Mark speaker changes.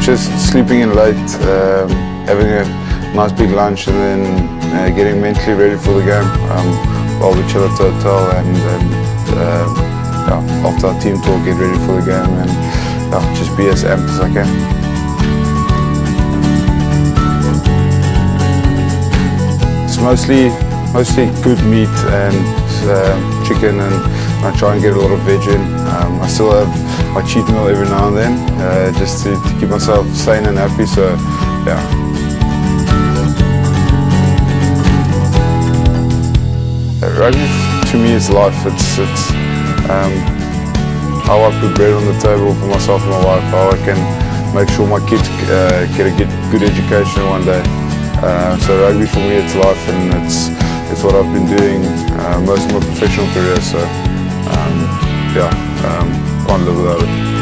Speaker 1: just sleeping in late, um, having a nice big lunch, and then uh, getting mentally ready for the game. Um, while we chill at the hotel, and, and uh, yeah, after our team talk, get ready for the game, and yeah, just be as amped as I can. It's mostly mostly good meat and uh, chicken, and I try and get a lot of veg in. Um, I still have my cheat meal every now and then, uh, just to, to keep myself sane and happy. So, yeah. Uh, Rugby to me is life. It's it's um, how I put bread on the table for myself and my wife. How I can make sure my kids uh, get a good, good education one day. Uh, so rugby for me, it's life, and it's it's what I've been doing uh, most of my professional career. So um, yeah, um,